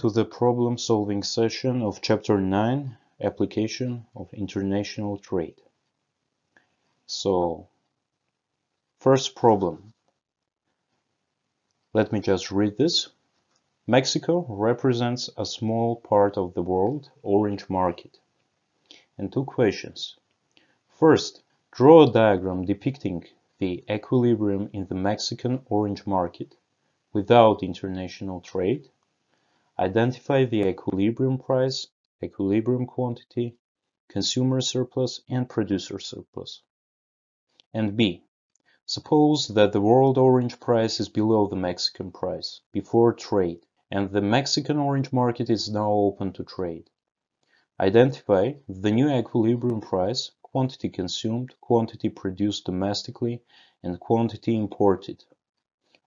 To the problem solving session of chapter 9 application of international trade. So first problem. Let me just read this. Mexico represents a small part of the world orange market. And two questions. First, draw a diagram depicting the equilibrium in the Mexican orange market without international trade Identify the equilibrium price, equilibrium quantity, consumer surplus, and producer surplus. And B. Suppose that the world orange price is below the Mexican price before trade, and the Mexican orange market is now open to trade. Identify the new equilibrium price, quantity consumed, quantity produced domestically, and quantity imported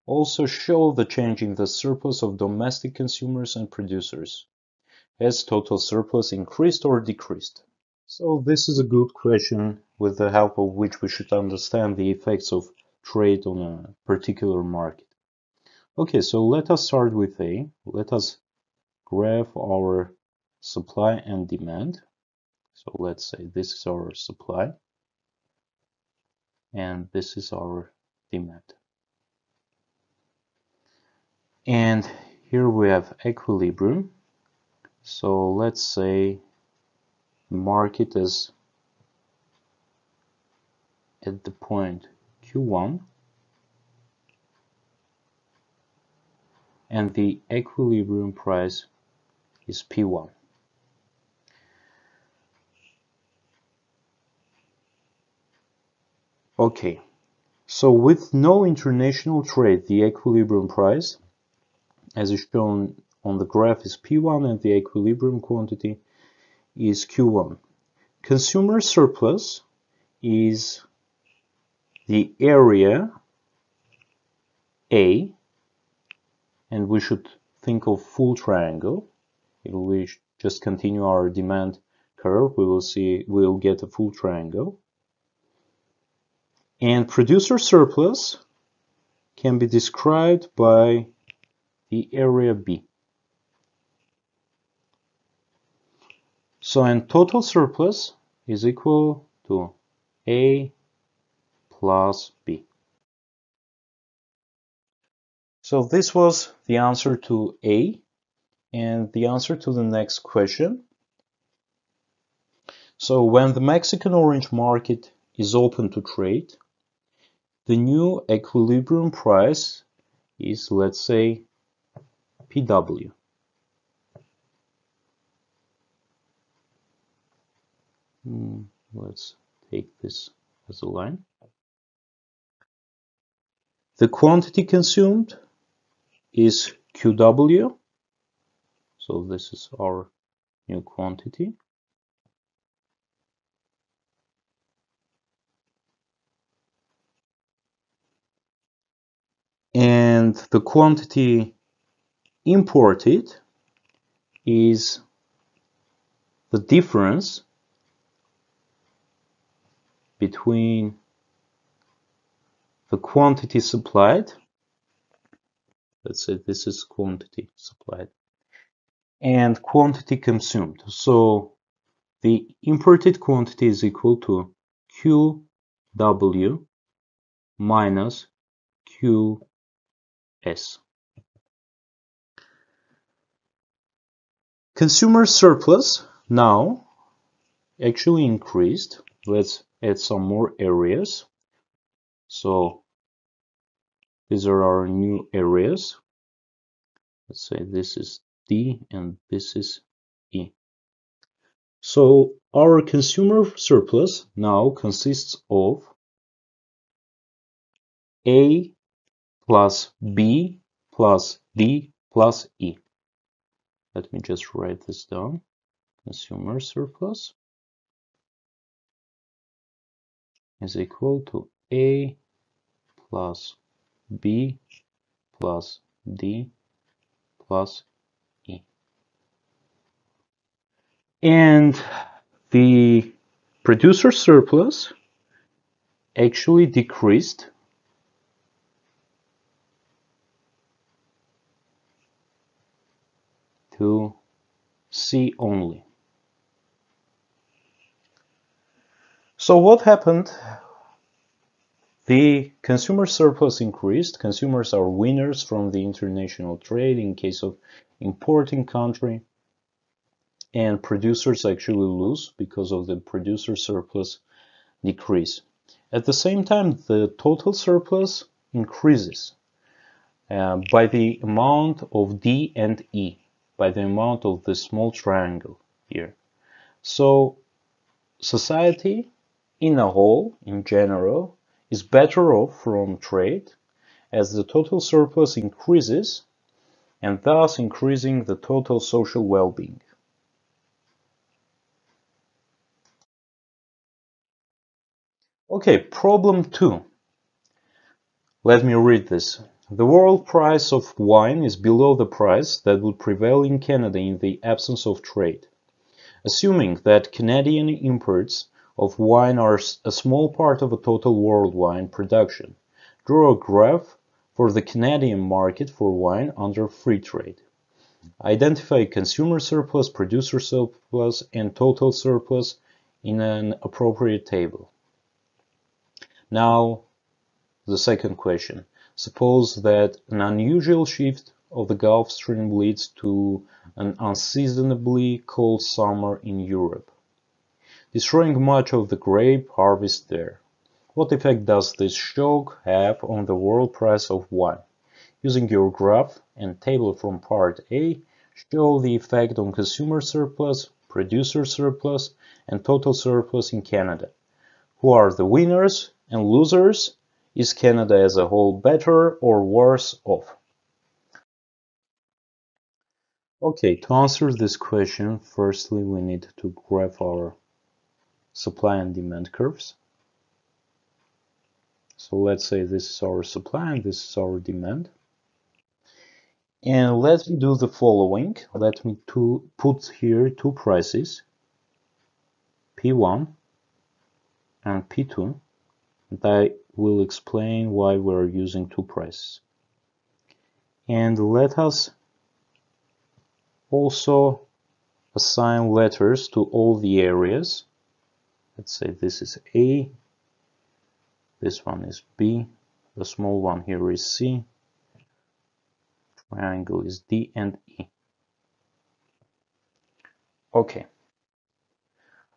also show the change in the surplus of domestic consumers and producers. Has total surplus increased or decreased? So this is a good question with the help of which we should understand the effects of trade on a particular market. Okay, so let us start with A. Let us graph our supply and demand. So let's say this is our supply and this is our demand and here we have equilibrium. So let's say market is at the point q1 and the equilibrium price is p1 okay. So with no international trade the equilibrium price as is shown on the graph is P1 and the equilibrium quantity is Q1. Consumer surplus is the area A and we should think of full triangle. If we just continue our demand curve, we will see we'll get a full triangle. And producer surplus can be described by the area B. So and total surplus is equal to A plus B. So this was the answer to A and the answer to the next question. So when the Mexican orange market is open to trade, the new equilibrium price is let's say PW hmm, let's take this as a line. The quantity consumed is QW. So this is our new quantity. And the quantity imported is the difference between the quantity supplied let's say this is quantity supplied and quantity consumed. So the imported quantity is equal to QW minus QS Consumer surplus now actually increased. Let's add some more areas. So these are our new areas. Let's say this is D and this is E. So our consumer surplus now consists of A plus B plus D plus E. Let me just write this down. Consumer surplus is equal to A plus B plus D plus E. And the producer surplus actually decreased to C only. So what happened? The consumer surplus increased. Consumers are winners from the international trade in case of importing country and producers actually lose because of the producer surplus decrease. At the same time, the total surplus increases uh, by the amount of D and E, by the amount of the small triangle here. So society in a whole, in general, is better off from trade as the total surplus increases and thus increasing the total social well-being. Okay, problem two. Let me read this. The world price of wine is below the price that would prevail in Canada in the absence of trade. Assuming that Canadian imports of wine are a small part of a total world wine production, draw a graph for the Canadian market for wine under free trade. Identify consumer surplus, producer surplus, and total surplus in an appropriate table. Now, the second question. Suppose that an unusual shift of the Gulf Stream leads to an unseasonably cold summer in Europe, destroying much of the grape harvest there. What effect does this shock have on the world price of wine? Using your graph and table from part A, show the effect on consumer surplus, producer surplus, and total surplus in Canada. Who are the winners and losers, is Canada as a whole better or worse off? Okay, to answer this question, firstly we need to graph our supply and demand curves. So let's say this is our supply and this is our demand. And let me do the following. Let me to put here two prices, P1 and P2 and I will explain why we're using two prices. And let us also assign letters to all the areas. Let's say this is A, this one is B, the small one here is C, triangle is D and E. Okay.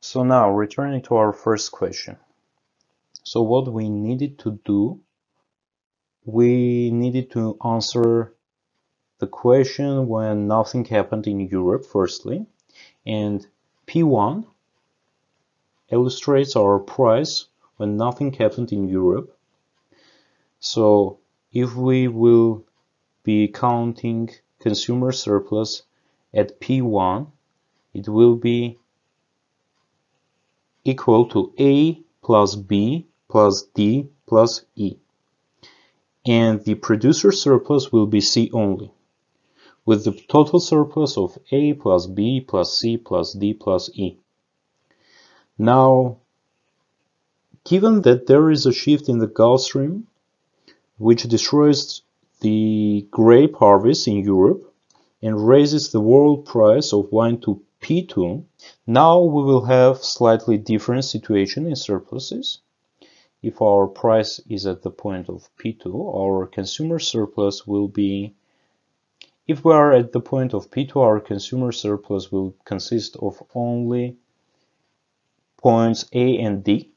So now returning to our first question. So what we needed to do, we needed to answer the question when nothing happened in Europe firstly, and P1 illustrates our price when nothing happened in Europe. So if we will be counting consumer surplus at P1, it will be equal to A plus B plus D plus E. And the producer surplus will be C only, with the total surplus of A plus B plus C plus D plus E. Now, given that there is a shift in the Gulf Stream, which destroys the grape harvest in Europe and raises the world price of wine to P2, now we will have slightly different situation in surpluses if our price is at the point of P2, our consumer surplus will be, if we are at the point of P2, our consumer surplus will consist of only points A and D,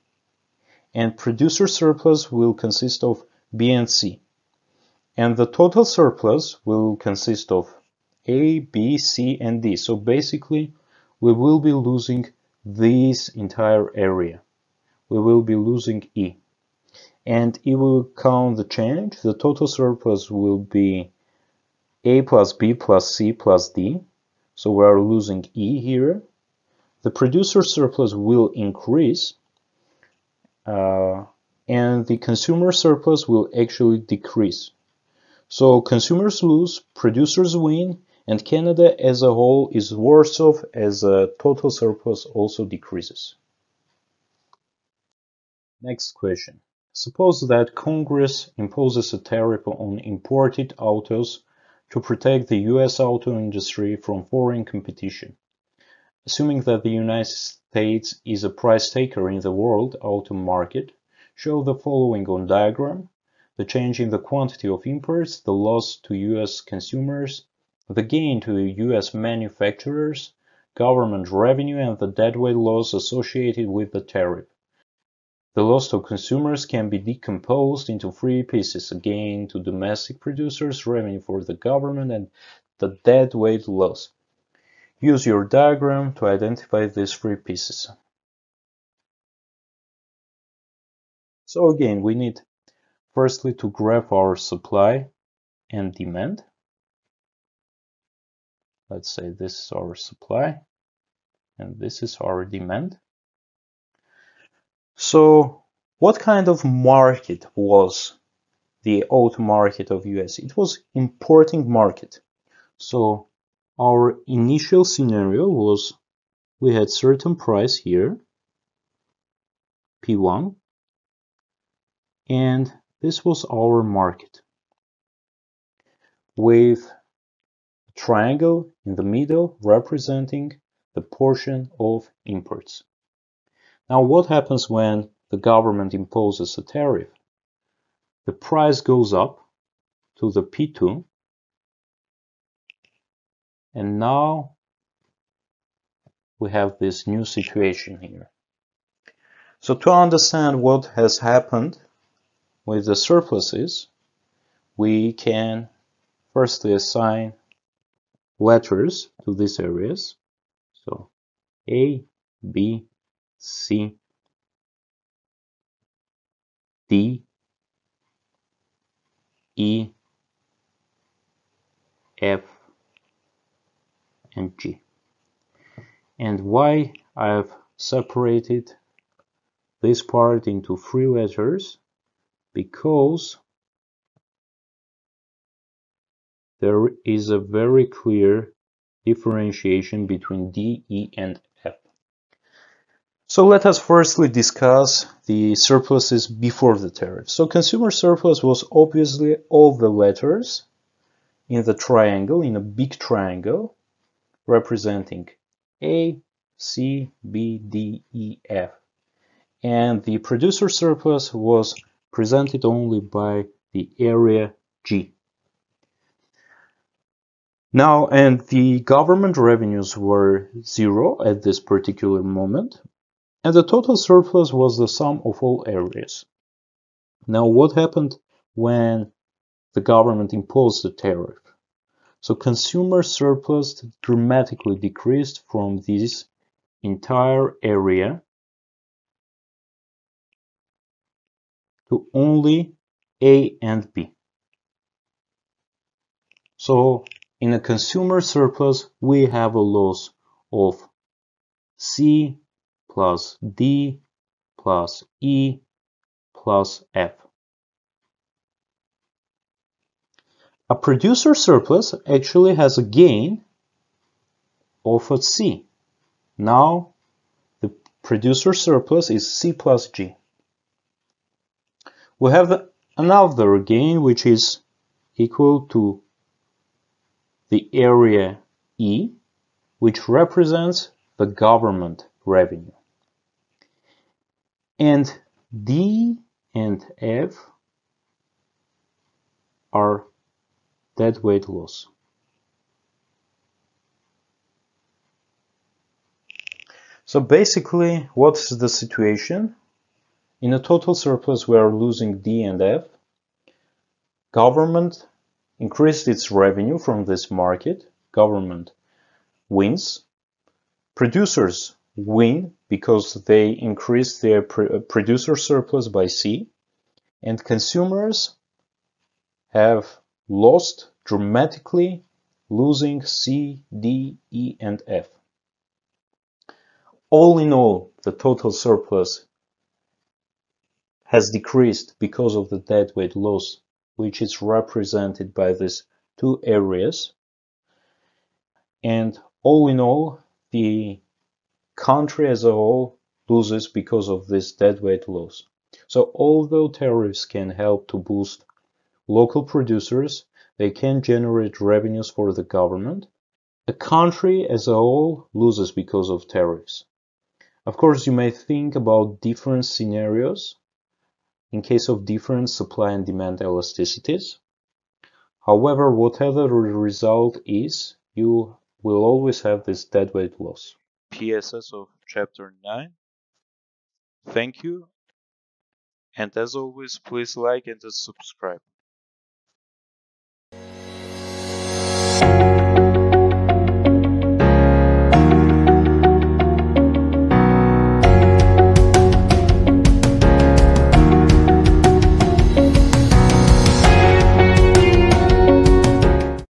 and producer surplus will consist of B and C. And the total surplus will consist of A, B, C, and D. So basically, we will be losing this entire area we will be losing E. And if we count the change, the total surplus will be A plus B plus C plus D. So we are losing E here. The producer surplus will increase. Uh, and the consumer surplus will actually decrease. So consumers lose, producers win, and Canada as a whole is worse off as a total surplus also decreases. Next question. Suppose that Congress imposes a tariff on imported autos to protect the US auto industry from foreign competition. Assuming that the United States is a price taker in the world auto market, show the following on diagram, the change in the quantity of imports, the loss to US consumers, the gain to US manufacturers, government revenue and the deadweight loss associated with the tariff. The loss to consumers can be decomposed into three pieces, a gain to domestic producers, revenue for the government, and the deadweight loss. Use your diagram to identify these three pieces. So again, we need firstly to graph our supply and demand. Let's say this is our supply and this is our demand. So what kind of market was the auto market of US? It was importing market. So our initial scenario was we had certain price here, P1, and this was our market with a triangle in the middle representing the portion of imports. Now what happens when the government imposes a tariff? The price goes up to the P2 and now we have this new situation here. So to understand what has happened with the surpluses, we can firstly assign letters to these areas. So A, B, C D E F and G. And why I've separated this part into three letters? Because there is a very clear differentiation between D, E and so let us firstly discuss the surpluses before the tariff. So consumer surplus was obviously all the letters in the triangle, in a big triangle, representing A, C, B, D, E, F. And the producer surplus was presented only by the area G. Now, and the government revenues were zero at this particular moment, and the total surplus was the sum of all areas. Now, what happened when the government imposed the tariff? So consumer surplus dramatically decreased from this entire area to only A and B. So in a consumer surplus, we have a loss of C plus D plus E plus F. A producer surplus actually has a gain of a C. Now the producer surplus is C plus G. We have another gain which is equal to the area E, which represents the government revenue and D and F are dead weight loss. So basically, what's the situation? In a total surplus, we are losing D and F. Government increased its revenue from this market. Government wins. Producers win because they increase their pr uh, producer surplus by C and consumers have lost dramatically losing C, D, E and F. All in all, the total surplus has decreased because of the deadweight loss, which is represented by these two areas. And all in all, the country as a whole loses because of this deadweight loss. So although tariffs can help to boost local producers, they can generate revenues for the government. A country as a whole loses because of tariffs. Of course, you may think about different scenarios in case of different supply and demand elasticities. However, whatever the result is, you will always have this deadweight loss. PSS of chapter 9. Thank you. And as always, please like and subscribe.